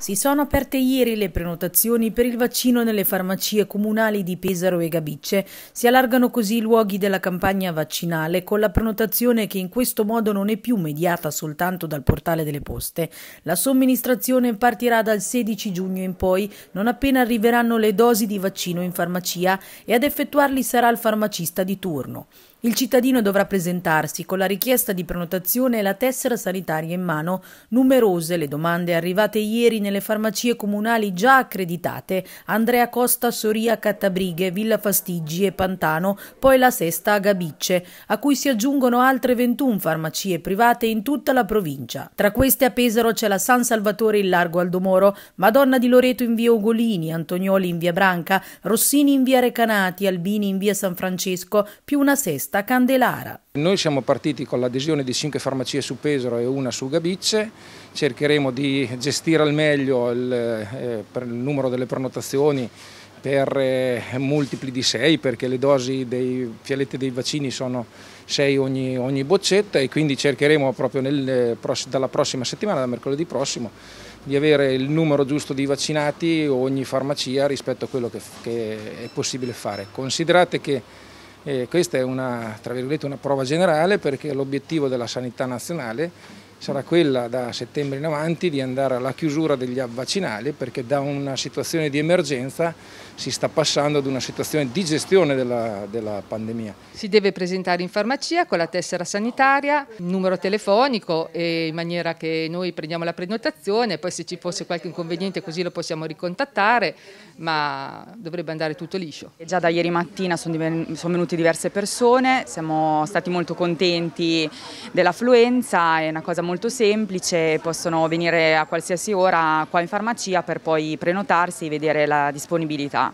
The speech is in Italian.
Si sono aperte ieri le prenotazioni per il vaccino nelle farmacie comunali di Pesaro e Gabicce. Si allargano così i luoghi della campagna vaccinale con la prenotazione che in questo modo non è più mediata soltanto dal portale delle poste. La somministrazione partirà dal 16 giugno in poi, non appena arriveranno le dosi di vaccino in farmacia e ad effettuarli sarà il farmacista di turno. Il cittadino dovrà presentarsi con la richiesta di prenotazione e la tessera sanitaria in mano. Numerose le domande arrivate ieri nelle farmacie comunali già accreditate, Andrea Costa, Soria, Cattabrighe, Villa Fastiggi e Pantano, poi la sesta a Gabicce, a cui si aggiungono altre 21 farmacie private in tutta la provincia. Tra queste a Pesaro c'è la San Salvatore in largo Aldomoro, Madonna di Loreto in via Ugolini, Antonioli in via Branca, Rossini in via Recanati, Albini in via San Francesco, più una sesta Sta Candelara. Noi siamo partiti con l'adesione di 5 farmacie su Pesaro e una su Gabicce, cercheremo di gestire al meglio il, eh, il numero delle prenotazioni per eh, multipli di 6 perché le dosi dei fialetti dei vaccini sono 6 ogni, ogni boccetta e quindi cercheremo proprio nel, dalla prossima settimana, da mercoledì prossimo, di avere il numero giusto di vaccinati ogni farmacia rispetto a quello che, che è possibile fare. Considerate che e questa è una, una prova generale perché l'obiettivo della sanità nazionale sarà quella da settembre in avanti di andare alla chiusura degli vaccinali perché da una situazione di emergenza si sta passando ad una situazione di gestione della, della pandemia. Si deve presentare in farmacia con la tessera sanitaria, numero telefonico in maniera che noi prendiamo la prenotazione, poi se ci fosse qualche inconveniente così lo possiamo ricontattare, ma dovrebbe andare tutto liscio. Già da ieri mattina sono, venute diverse persone, siamo stati molto contenti dell'affluenza, è una cosa molto molto semplice, possono venire a qualsiasi ora qua in farmacia per poi prenotarsi e vedere la disponibilità.